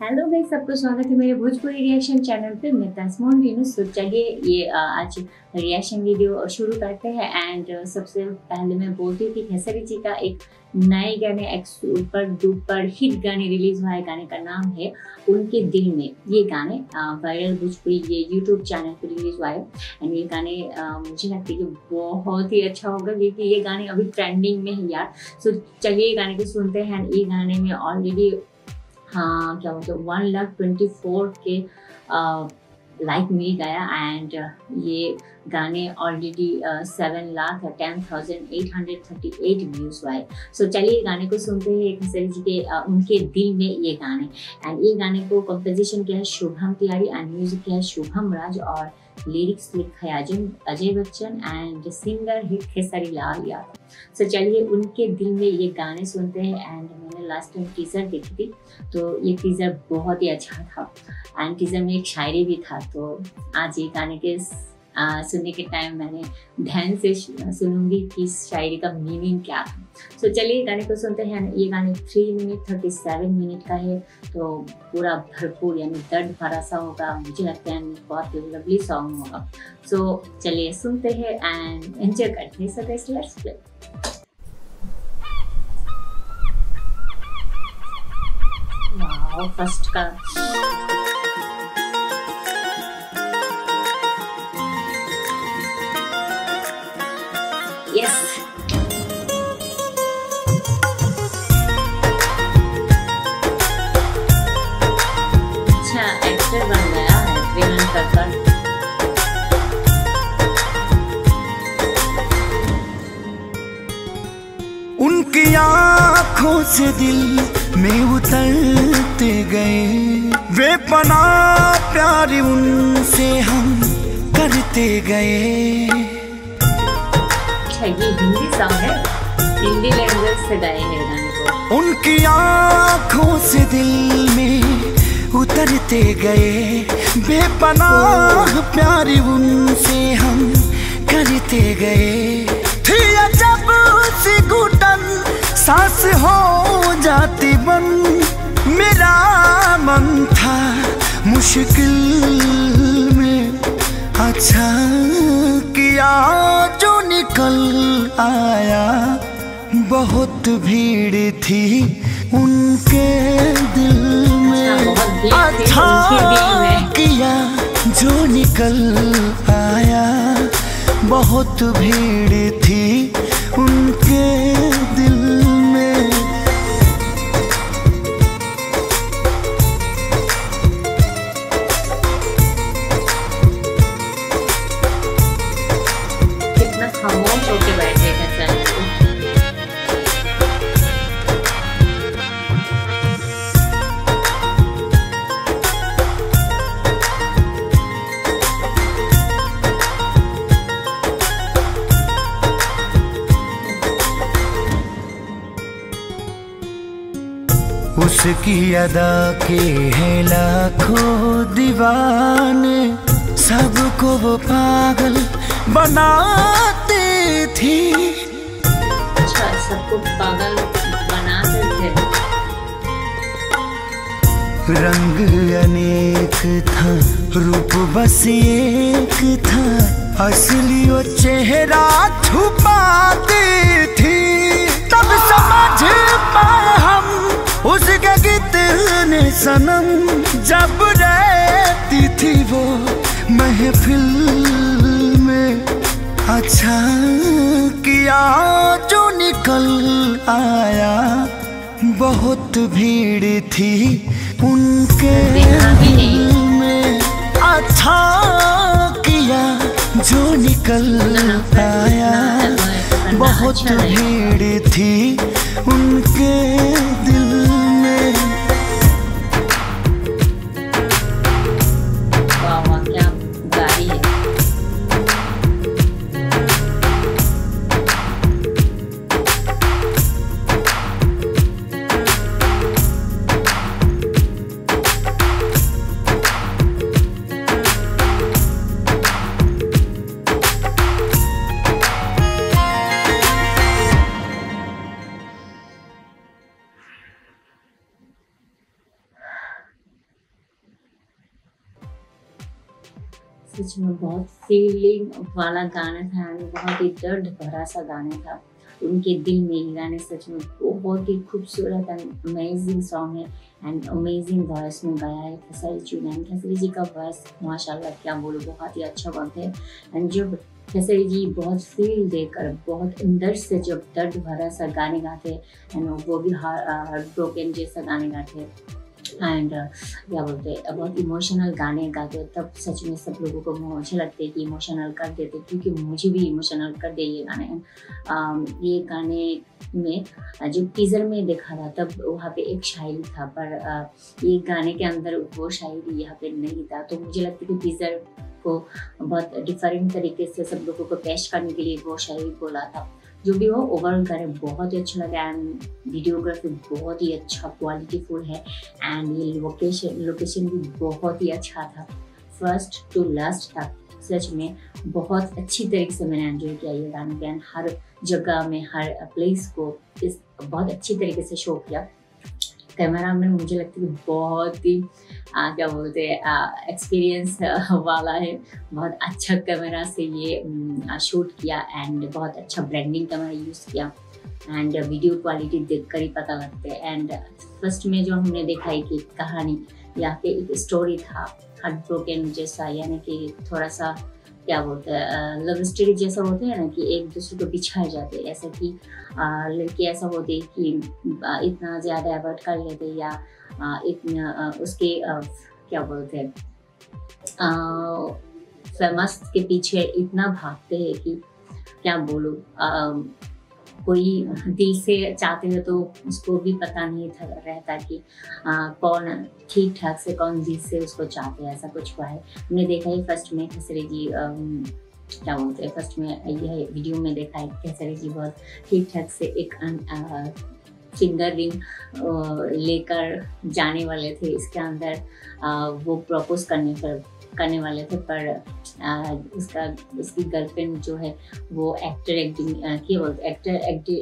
Hello भाई सबको स्वागत है मेरे भोजपुरी रिएक्शन चैनल पे। मैं तस्मोन रीनू सो चलिए ये आज रिएक्शन वीडियो शुरू करते हैं। एंड सबसे पहले मैं बोलती हूँ कि खेसरी जी का एक नए गाने, एक सुपर डुपर हिट गाने रिलीज़ हुआ है। गाने का नाम है उनके दिल में। ये गाने वायरल भोजपुरी ये यूट्यूब चैनल पर रिलीज़ हुआ है। एंड ये गाने मुझे लगता है कि बहुत ही अच्छा होगा, क्योंकि ये गाने अभी ट्रेंडिंग में है यार। सो चलिए ये गाने को सुनते हैं। ये गाने में ऑलरेडी हाँ क्या बोलते वन लाख ट्वेंटी फोर के लाइक मिल गया एंड ये गाने already seven lakh ten thousand eight hundred thirty eight views हुआ है सो चलिए गाने को सुनते हैं। खेसरी जी के uh, उनके दिल में ये गाने। एंड ये गाने को कंपोजिशन किया है शुभम तिवारी एंड म्यूज़िक किया है शुभम राज और लिरिक्स लिखा है Ajay Ajay Bachchan and singer hit Khesari Lal Yadav. So चलिए उनके दिल में ये गाने सुनते हैं। एंड मैंने लास्ट टाइम टीजर देखी थी तो ये टीजर बहुत ही अच्छा था। एंड टीजर में एक शायरी भी था तो आज ये गाने के सुनने के टाइम मैंने ध्यान से सुनूँगी कि इस शायरी का मीनिंग क्या था सो so, चलिए गाने को सुनते हैं। ये गाने three minute thirty seven minute का है। तो पूरा भरपूर यानी दर्द भरा सा होगा। मुझे लगता है बहुत लवली सॉन्ग होगा। सो so, चलिए सुनते हैं एंड एंजॉय करते हैं सो फ़र्स्ट का आँखों से दिल में उतरते गए। वे पना प्यार उनसे हम करते गए। अच्छा ये हिंदी सॉन्ग है। हिंदी लैंग्वेज से गाए हैं गाने को। उनकी आँखों से दिल में उतरते गए। बेपनाह प्यार उनसे हम करते गए। थी जब सी घुटन सांस हो जाती बन मेरा मन था मुश्किल में। अच्छा किया जो निकल आया बहुत भीड़ थी उनके दिल में। अच्छा किया जो निकल आया बहुत भीड़ थी उनके उसकी अदा के हैं लाखों दीवाने। सबको वो पागल बनाते थी। अच्छा सबको पागल बनाते थे। रंग अनेक था रूप बस एक था। असली वो चेहरा छुपाती थी। तब समझ पाए हम कितने सनम जब रहती थी वो महफिल में। अच्छा किया जो निकल आया, बहुत भीड़ थी उनके में। अच्छा किया जो निकल आया, बहुत भीड़ थी उनके दिल सच में बहुत फीलिंग वाला गाना था बहुत ही दर्द भरा सा गाना था। उनके दिल में ही गाने सच में बहुत ही खूबसूरत एंड अमेजिंग सॉन्ग है एंड अमेजिंग वॉइस में गाया है। खेसारी जी ने खेसारी जी का वॉइस माशाल्लाह क्या बोलो, बहुत ही अच्छा बात है। एंड जब खेसारी जी बहुत फील देकर, बहुत अंदर से जब दर्द भरा सा गाने गाते हैं एंड वो भी हार्ट ब्रोकन जैसा गाने गाते एंड uh, क्या बोलते हैं बहुत इमोशनल गाने गाते तब सच में सब लोगों को मुझे लगते कि इमोशनल कर देते क्योंकि मुझे भी इमोशनल कर दे ये गाने um, ये गाने में जो टीजर में देखा था तब वहाँ पे एक शायरी था पर uh, ये गाने के अंदर वो शायरी यहाँ पे नहीं था। तो मुझे लगता है कि टीजर को बहुत डिफरेंट तरीके से सब लोगों को पेश करने के लिए वो शायरी बोला था। जो भी हो ओवरऑल करें बहुत ही अच्छा लगा एंड वीडियोग्राफी बहुत ही अच्छा क्वालिटीफुल है एंड ये लोकेशन लोकेशन भी बहुत ही अच्छा था। फ़र्स्ट टू लास्ट तक सच में बहुत अच्छी तरीके से मैंने एंजॉय किया ये गाना के एंड हर जगह में, हर प्लेस को इस बहुत अच्छी तरीके से शो किया। कैमरा मैन मुझे लगता है बहुत ही आ, क्या बोलते हैं एक्सपीरियंस वाला है। बहुत अच्छा कैमरा से ये शूट किया एंड बहुत अच्छा ब्रांडिंग कैमरा यूज़ किया। एंड वीडियो क्वालिटी देख कर ही पता लगता है। एंड फ़र्स्ट में जो हमने देखा है कि कहानी या फिर एक स्टोरी था हार्ट ब्रोकन जैसा यानी कि थोड़ा सा क्या बोलते हैं लव स्टोरी जैसा होते हैं ना कि एक दूसरे को बिछाए जाते हैं। ऐसा कि लड़की ऐसा होती है कि इतना ज़्यादा एवर्ट कर लेते या इतना उसके क्या बोलते हैं फ़ेमस के पीछे इतना भागते हैं कि, क्या बोलूँ कोई दिल से चाहते हो तो उसको भी पता नहीं था रहता कि आ, कौन ठीक ठाक से कौन दिल से उसको चाहते हैं ऐसा कुछ हुआ है। हमने देखा ही फ़र्स्ट में खसरे जी क्या बोलते हैं फ़र्स्ट में यह वीडियो में देखा है खसरे जी बहुत ठीक ठाक से एक फिंगर रिंग लेकर जाने वाले थे। इसके अंदर वो प्रपोज करने पर करने वाले थे पर उसका उसकी गर्लफ्रेंड जो है वो एक्टर की बोलते एक्टर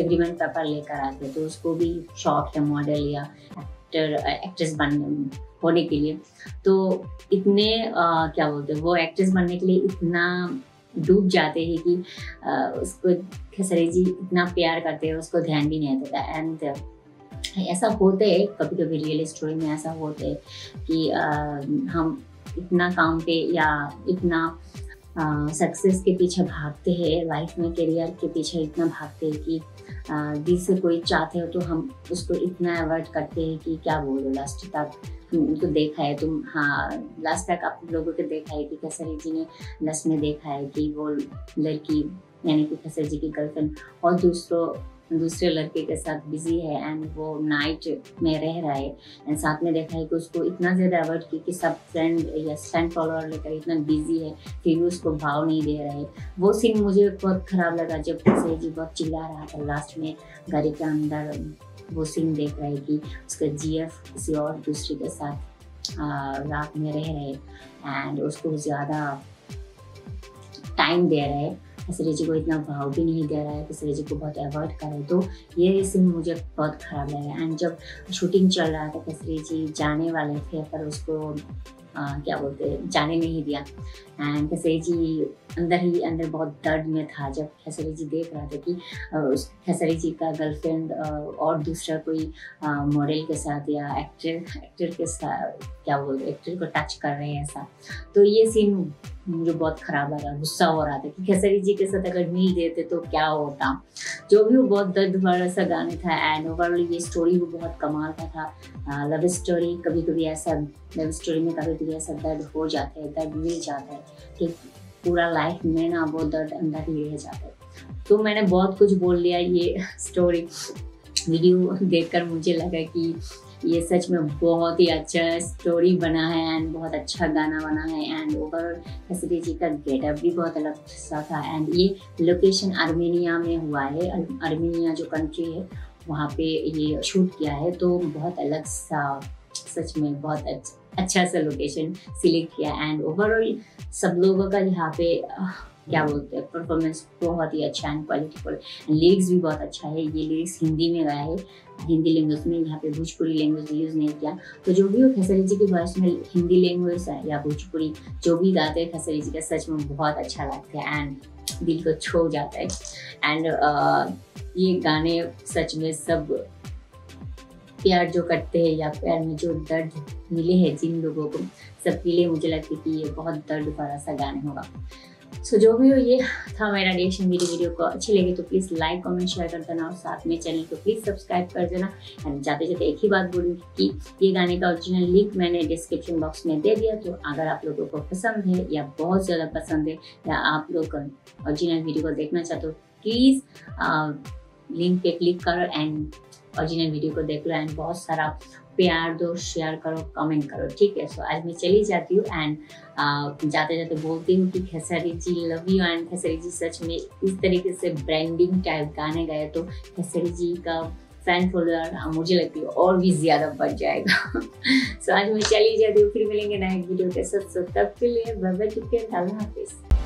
एग्रीमेंट पेपर लेकर आते तो उसको भी शौक है मॉडल या एक्टर एक्ट्रेस बनने होने के लिए। तो इतने आ, क्या बोलते वो एक्ट्रेस बनने के लिए इतना डूब जाते हैं कि आ, उसको खेसरे जी इतना प्यार करते हैं उसको ध्यान भी नहीं देता। एंड ऐसा होते है कभी कभी रियल स्टोरी में ऐसा होते है कि आ, हम इतना काम पे या इतना सक्सेस के पीछे भागते हैं लाइफ में करियर के पीछे इतना भागते हैं कि दिल से कोई चाहते हो तो हम उसको इतना अवॉइड करते हैं कि क्या बोलो लास्ट तक तो देखा है तुम हाँ लास्ट तक आप लोगों को देखा है कि कसरी जी ने लास्ट में देखा है कि वो लड़की, यानी कि कसर जी की गर्लफ्रेंड और दूसरों दूसरे लड़के के साथ बिज़ी है एंड वो नाइट में रह रहा है एंड साथ में देखा है कि उसको इतना ज़्यादा अवॉइड की कि सब फ्रेंड या फ्रेंड फॉलोअर लेकर इतना बिज़ी है, फिर भी उसको भाव नहीं दे रहे वो सीन मुझे बहुत ख़राब लगा जब से जी बहुत चिल्ला रहा था लास्ट में, गाड़ी के अंदर वो सीन देख रहे कि उसका जी किसी और दूसरे के साथ रात में रह रहे एंड उसको ज़्यादा टाइम दे रहे कसरे जी को इतना भाव भी नहीं दे रहा है कसरे जी को बहुत अवॉइड कर रहा है तो ये सीन मुझे बहुत ख़राब लगा एंड जब शूटिंग चल रहा था कसरे जी जाने वाले थे पर उसको आ, क्या बोलते जाने नहीं दिया। एंड खेसरी जी अंदर ही अंदर बहुत दर्द में था जब खेसरी जी देख रहा था कि उस खेसरी जी का गर्लफ्रेंड और दूसरा कोई मॉडल के साथ या एक्टर एक्टर के साथ क्या बोलते एक्टर को टच कर रहे हैं ऐसा। तो ये सीन मुझे बहुत खराब लगा, गुस्सा हो रहा था कि खेसरी जी के साथ अगर मिल देते तो क्या होता। जो भी वो बहुत दर्द भरा सा गाने था एंड ओवरऑल ये स्टोरी वो बहुत कमाल का था। लव स्टोरी कभी कभी ऐसा लव स्टोरी में कभी कभी ऐसा दर्द हो जाता है, दर्द मिल जाता है कि पूरा लाइफ में ना वो दर्द अंदर ही रह जाता है। तो मैंने बहुत कुछ बोल लिया ये स्टोरी वीडियो देखकर मुझे लगा कि ये सच में बहुत ही अच्छा स्टोरी बना है एंड बहुत अच्छा गाना बना है एंड ओवर एसडी जी का गेटअप भी बहुत अलग सा था एंड ये लोकेशन आर्मेनिया में हुआ है। आर्मेनिया जो कंट्री है, वहाँ पे ये शूट किया है तो बहुत अलग सा, सच में बहुत अच्छा अच्छा सा लोकेशन सिलेक्ट किया एंड ओवरऑल सब लोगों का यहाँ पे क्या बोलते हैं? परफॉर्मेंस बहुत ही अच्छा है क्वालिटी लिरिक्स भी बहुत अच्छा है। ये लिरिक्स हिंदी में गाया है। हिंदी लैंग्वेज में यहाँ पे भोजपुरी लैंग्वेज यूज़ नहीं किया। तो जो भी हो खेसरी जी की वॉइस में हिंदी लैंग्वेज है या भोजपुरी जो भी गाते हैं खेसरी जी का सच में बहुत अच्छा लगता है एंड दिल को छो जाता है। एंड uh, ये गाने सच में सब प्यार जो करते हैं या प्यार में जो दर्द मिले हैं जिन लोगों को सबके लिए मुझे लगता है कि ये बहुत दर्द भरा सा गाना होगा। सो so, जो भी हो ये था मेरा रिएक्शन मेरी वीडियो को अच्छी लगी तो प्लीज़ लाइक कमेंट शेयर कर देना और साथ में चैनल को प्लीज़ सब्सक्राइब कर देना। एंड जाते जाते एक ही बात बोलूँ कि ये गाने का ओरिजिनल लिंक मैंने डिस्क्रिप्शन बॉक्स में दे दिया। तो अगर आप लोगों को पसंद है या बहुत ज़्यादा पसंद है या आप लोग ओरिजिनल वीडियो को देखना चाहते हो प्लीज़ लिंक पे क्लिक करो एंड ओरिजिनल वीडियो को देख लो। एंड बहुत सारा प्यार दो शेयर करो कमेंट करो, ठीक है? सो आज मैं चली जाती हूँ एंड जाते जाते बोलती हूँ कि Khesari ji love you and Khesari ji, सच में इस तरीके से ब्रांडिंग टाइप गाने गए तो खेसरी जी का फ़ैन फॉलोअर मुझे लगती है और भी ज़्यादा बढ़ जाएगा। सो आज मैं चली जाती हूँ, फिर मिलेंगे नए वीडियो के साथ। तब के लिए बाय बाय टेक केयर अल्लाह हाफिज़